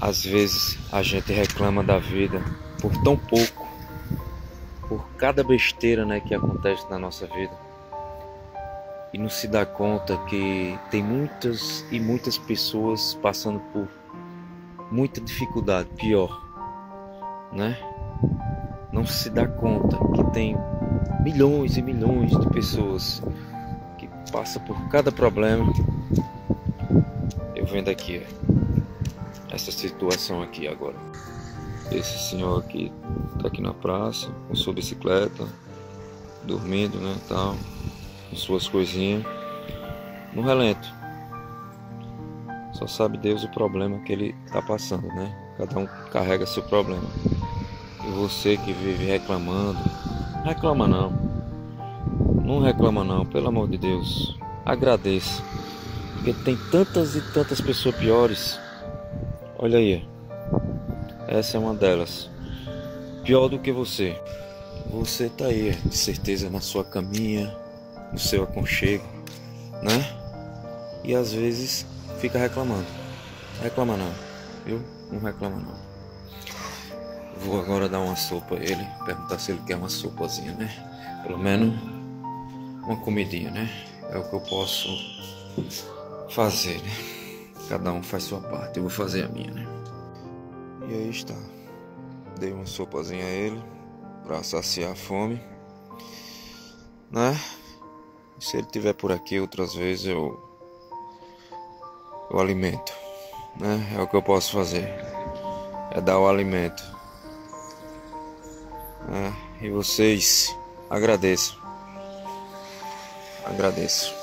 Às vezes a gente reclama da vida por tão pouco, por cada besteira né, que acontece na nossa vida. E não se dá conta que tem muitas e muitas pessoas passando por muita dificuldade, pior, né? Não se dá conta que tem milhões e milhões de pessoas que passam por cada problema. Eu vendo aqui, essa situação aqui agora. Esse senhor aqui tá aqui na praça com sua bicicleta, dormindo, né, tal, com suas coisinhas, no relento. Só sabe Deus o problema que ele tá passando, né? Cada um carrega seu problema. E você que vive reclamando, reclama não. Não reclama não, pelo amor de Deus. Agradeça. Porque tem tantas e tantas pessoas piores Olha aí. Essa é uma delas. Pior do que você. Você tá aí, de certeza, na sua caminha, no seu aconchego, né? E às vezes fica reclamando. Reclama não, viu? Não reclama não. Vou agora dar uma sopa a ele, perguntar se ele quer uma sopazinha, né? Pelo menos uma comidinha, né? É o que eu posso fazer, né? Cada um faz sua parte, eu vou fazer a minha, né? E aí está. Dei uma sopazinha a ele para saciar a fome, né? E se ele tiver por aqui outras vezes eu eu alimento, né? É o que eu posso fazer. É dar o alimento. Né? E vocês agradeço. Agradeço.